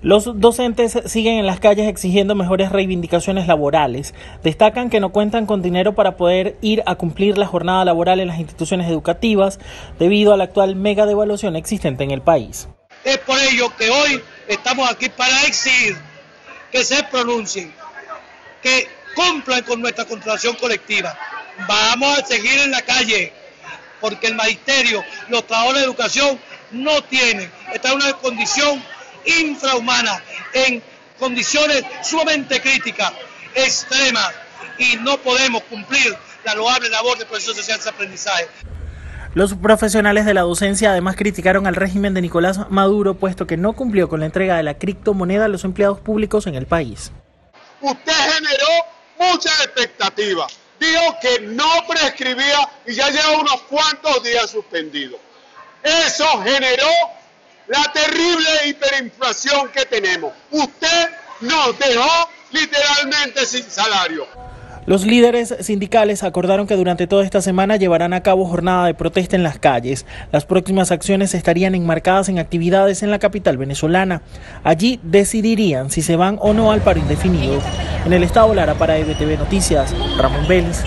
Los docentes siguen en las calles exigiendo mejores reivindicaciones laborales. Destacan que no cuentan con dinero para poder ir a cumplir la jornada laboral en las instituciones educativas debido a la actual mega devaluación existente en el país. Es por ello que hoy estamos aquí para exigir que se pronuncien, que cumplan con nuestra contratación colectiva. Vamos a seguir en la calle porque el magisterio, los trabajadores de educación no tienen, está en una condición infrahumana, en condiciones sumamente críticas, extremas, y no podemos cumplir la loable labor de profesor social de aprendizaje. Los profesionales de la docencia además criticaron al régimen de Nicolás Maduro, puesto que no cumplió con la entrega de la criptomoneda a los empleados públicos en el país. Usted generó mucha expectativa. Dijo que no prescribía y ya lleva unos cuantos días suspendido. Eso generó la terrible hiperinflación que tenemos. Usted nos dejó literalmente sin salario. Los líderes sindicales acordaron que durante toda esta semana llevarán a cabo jornada de protesta en las calles. Las próximas acciones estarían enmarcadas en actividades en la capital venezolana. Allí decidirían si se van o no al paro indefinido. En el estado Lara para EBTV Noticias, Ramón Vélez,